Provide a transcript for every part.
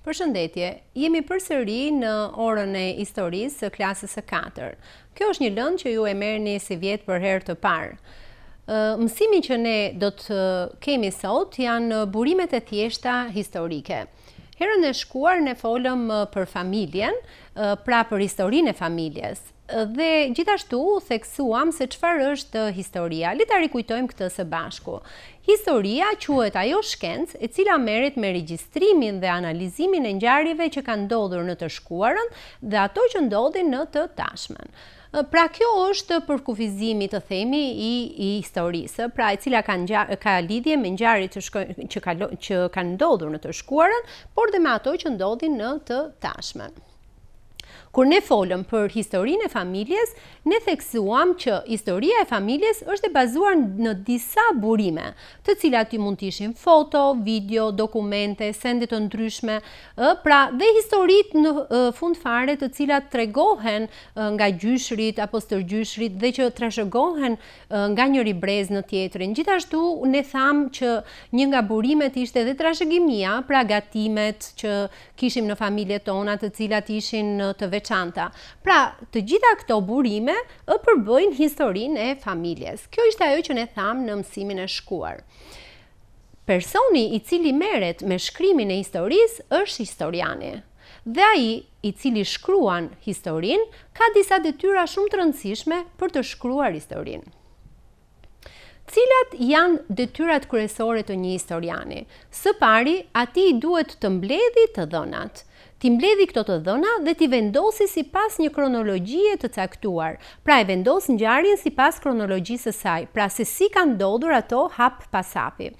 Përshëndetje, jemi përsëri në orën e historisë së klasës së katër. Kjo është një lëndë që ju e merrni sivjet për herë të parë. Mësimi që ne do të kemi sot janë burimet e thjeshta historike. Herën e shkuar ne folëm për familjen, pra për historinë e familjes. Dhe gjithashtu u theksuam se çfarë është historia. Le ta rikujtojmë këtë së bashku. Historia quhet ajo shkencë e cila merret me regjistrimin dhe analizimin e ngjarjeve që kanë ndodhur në të shkuarën dhe ato që ndodhin në të tashmen. Pra kjo është përkufizimi, të themi, i i historisë, pra e cila ka ka lidhje me ngjarjet që shkojnë që kanë ndodhur në të shkuarën, por dhe me ato që ndodhin në të tashmen. Kur ne folëm për historinë e familjes, ne theksuam që historia e familjes është e bazuar në disa burime, të cilat mund të ishin foto, video, dokumente, sende të ndryshme, ë, pra, dhe historitë në fund fare të cilat tregohen nga gjyshrit apo stërgjyshrit dhe që trashëgohen nga njëri brez në tjetrin. Gjithashtu ne thamë që një nga burimet ishte dhe trashëgimia, pra gatimet që Kishim në familjet tona të cilat ishin të veçanta. Pra, të gjitha këto burime ë përbëjnë historinë e familjes. Kjo ishte ajo që ne thamë në mësimin e shkuar. Personi i cili merret me shkrimin e historisë është historiani. Dhe ai i cili shkruan historinë ka disa detyra shumë të rëndësishme për të shkruar historinë. Cilat janë detyrat kryesore të një historiani? Së pari, atij i duhet të mbledhi të dhënat. T'i mbledhi këto të dhëna dhe t'i vendosi sipas një kronologjie të caktuar. Pra e vendos ngjarjen sipas kronologjisë së saj, pra se si kanë ndodhur ato hap pas hapi.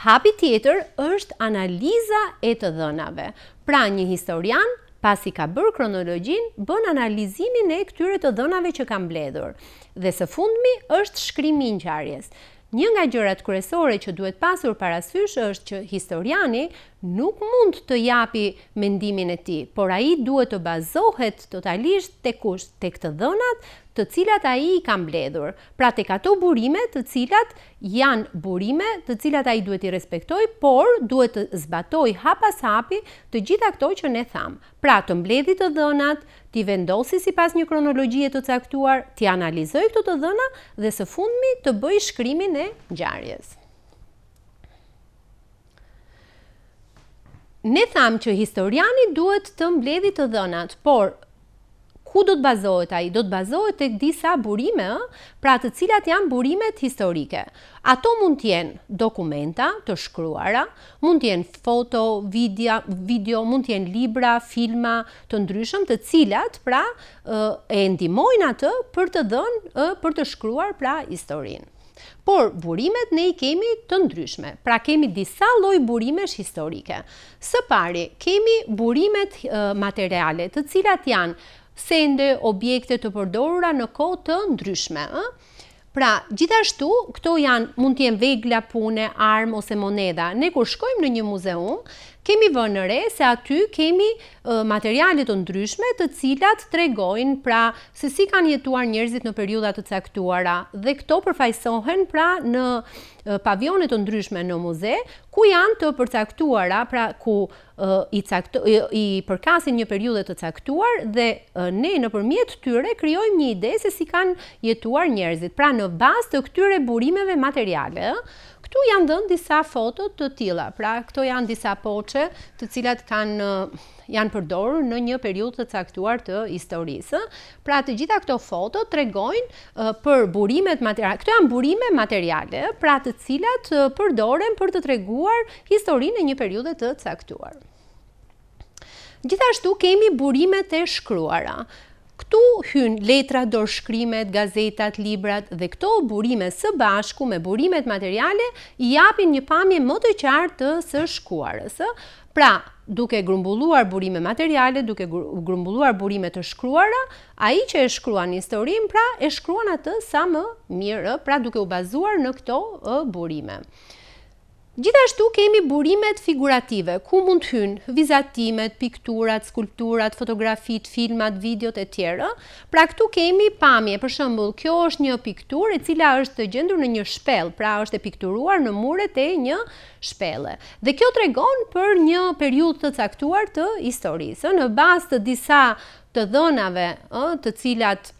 Hapi tjetër është analiza e të dhënave. Pra, një historian, pasi ka bërë kronologjinë, bën analizimin e këtyre të dhënave që ka mbledhur. Dhe së fundmi është shkrimi i ngjarjes. Një nga gjërat kryesore që duhet pasur parasysh është që historiani nuk mund të japi mendimin e tij, por ai duhet të bazohet totalisht tek kush? Tek të dhënat të cilat ai i ka mbledhur, pra tek ato burime të cilat Janë burime të cilat ai duhet t'i respektojë, por duhet të zbatojë hap pas hapi të gjitha këto që ne thamë. Pra, të mbledhi të dhënat, t'i vendosi sipas një kronologjie të caktuar, t'i analizojë këto të dhëna dhe së fundmi të bëjë shkrimin e ngjarjes. Ne thamë që historiani duhet të mbledhi të dhënat, por ku do të bazohet ai? Do të bazohet tek disa burime, ë? Pra të cilat janë burimet historike. Ato mund të jenë dokumenta të shkruara, mund të jenë foto, vidja, video, mund të jenë libra, filma të ndryshëm, të cilat pra e ndihmojnë atë për të dhënë, ë, për të shkruar pra historinë. Por, burimet ne i kemi të ndryshme. Pra kemi disa lloj burimesh historike. Së pari, kemi burimet materiale, të cilat janë sende, objekte të përdorura në kohë të ndryshme, ë? Pra, gjithashtu, këto janë, mund të jenë vegla pune, armë ose monedha. Ne kur shkojmë në një muzeum, kemi vënë në re se aty kemi materiale të ndryshme, të cilat tregojnë pra se si kanë jetuar njerëzit në periudha të caktuara dhe këto përfaqësohen pra në pavione të ndryshme në muze, ku janë të përcaktuara, pra ku i, cakto, i përkasin një periudhe të caktuar dhe ne nëpërmjet tyre krijojmë një ide se si kanë jetuar njerëzit. Pra në bazë të këtyre burimeve materiale, këtu janë dhënë disa foto të tilla. Pra këto janë disa poçe të cilat kanë janë përdorur në një periudhë të caktuar të historisë. Pra të gjitha këto foto tregojnë për burimet materiale. Këto janë burime materiale, pra të cilat përdoren për të treguar historinë e një periudhe të caktuar. Gjithashtu kemi burimet e shkruara. Këtu hynë letrat, dorëshkrimet, gazetat, librat dhe këto burime së bashku me burimet materiale i japin një pamje më të qartë të së shkuarës. Pra, duke grumbulluar burime materiale, duke grumbulluar burime të shkruara, ai që e shkruan historinë, pra e shkruan atë sa më mirë, pra duke u bazuar në këto burime. Gjithashtu kemi burimet figurative, ku mund të hyjnë, vizatimet, pikturat, skulpturat, fotografitë, filmat, videot etj. Pra këtu kemi pamje, për shembull, kjo është një pikturë e cila është gjendur në një shpellë, pra është e pikturuar në muret e një shpelle. Dhe kjo tregon për një periudhë të caktuar të historisë, ë në bazë të disa të dhënave, ë të cilat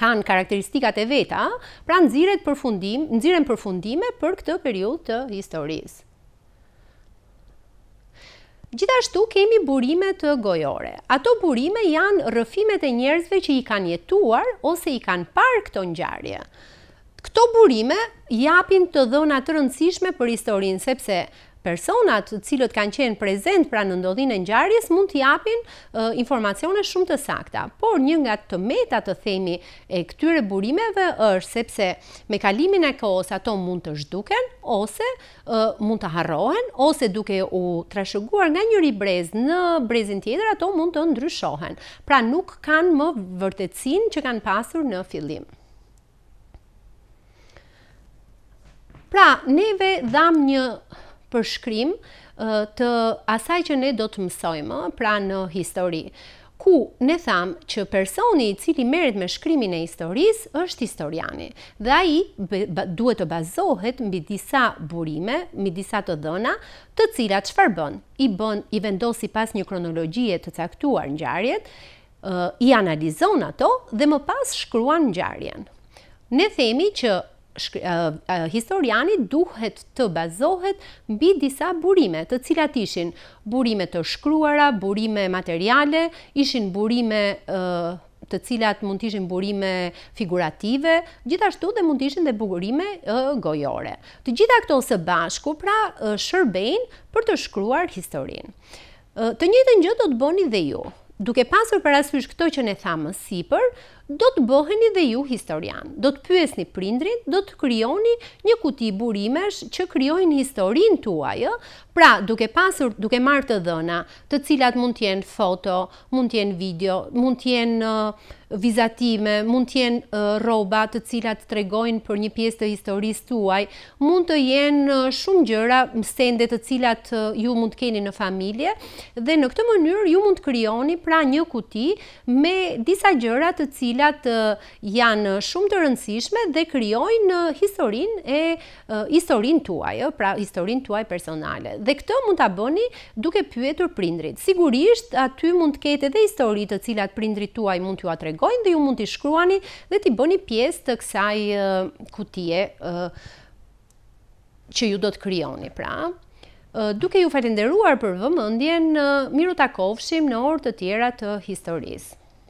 kanë karakteristikat e veta, pra nxirret përfundim, nxirren përfundime për këtë periudhë të historisë. Gjithashtu kemi burimet gojore. Ato burime janë rrëfimet e njerëzve që i kanë jetuar ose i kanë parë këto ngjarje. Këto burime japin të dhëna të rëndësishme për historinë, sepse personat të cilët kanë qenë prezent pra në ndodhinë e ngjarjes mund të japin informacione shumë të sakta. Por një nga të meta të themi e këtyre burimeve është sepse me kalimin e kohës ato mund të zhduken ose mund të harrohen ose duke u trashëguar nga njëri brez në brezin tjetër ato mund të ndryshohen. Pra nuk kanë më vërtetësinë që kanë pasur në fillim. Pra, neve dhamë një përshkrim të asaj që ne do të mësojmë, pra në histori, ku ne thamë që personi i cili merret me shkrimin e historisë është historiani, dhe ai duhet të bazohet mbi disa burime, mbi disa të dhëna, të cilat çfarë bën, i bën, i vendos sipas një kronologjie të caktuar ngjarjet, i analizon ato dhe më pas shkruan ngjarjen. Ne themi që historiani duhet të bazohet mbi disa burime, të cilat ishin burime të shkruara, burime materiale, ishin burime të cilat mund të ishin burime figurative, gjithashtu dhe mund të ishin dhe burime gojore. Të gjitha këto së bashku pra shërbejnë për të shkruar historinë. Të njëjtën gjë do të bëni dhe ju. Duke pasur parasysh këto që ne thamë më sipër, do të bëheni dhe ju historian. Do të pyesni prindërit, do të krijoni një kuti burimesh që krijojnë historinë tuaj, ë? Pra, duke pasur, duke marrë të dhëna, të cilat mund të jenë foto, mund të jenë video, mund të jenë vizatime, mund të jenë rroba të cilat tregojnë për një pjesë të historisë tuaj, Mund të jenë shumë gjëra sende të cilat ju mund të keni në familje dhe në këtë mënyrë ju mund të krijoni pra një kuti me disa gjëra të cilat janë shumë të rëndësishme dhe krijojnë historinë e historinë tuaj, pra historinë tuaj personale. Dhe këtë mund ta bëni duke pyetur prindërit. Sigurisht aty mund të ketë edhe histori të cilat prindërit tuaj mund t'ua tregojnë dhe ju mund t'i shkruani dhe t'i bëni pjesë të kësaj kutie që ju do të krijoni. Pra, duke ju falenderuar për vëmendjen, mirutakofshim në orë të tjera të historisë.